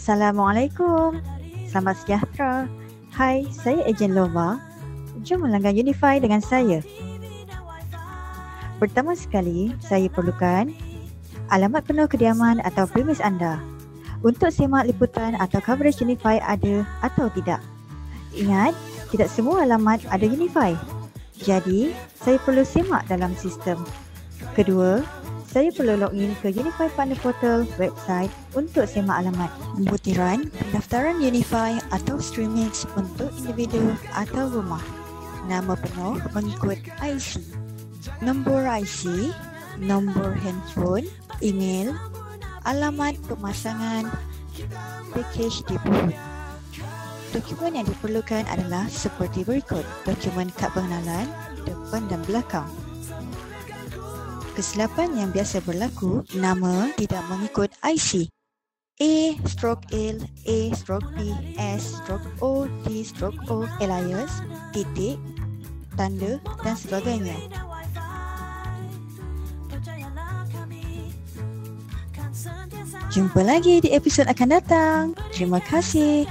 Assalamualaikum. Selamat sejahtera. Hai, saya Ejen Lova. Jom melanggan Unify dengan saya. Pertama sekali, saya perlukan alamat penuh kediaman atau premis anda. Untuk semak liputan atau coverage Unify ada atau tidak. Ingat, tidak semua alamat ada Unify. Jadi, saya perlu semak dalam sistem. Kedua, saya perlu login ke Unify Partner Portal website untuk semak alamat. Butiran pendaftaran Unify atau Streamix untuk individu atau rumah. Nama penuh mengikut IC. Nombor IC, nombor handphone, email, alamat pemasangan, package debut. Dokumen yang diperlukan adalah seperti berikut. Dokumen kad pengenalan, depan dan belakang kesilapan yang biasa berlaku, nama tidak mengikut IC. A stroke L, A stroke B, S stroke O, T stroke O, alias, titik, tanda dan sebagainya. Jumpa lagi di episod akan datang. Terima kasih.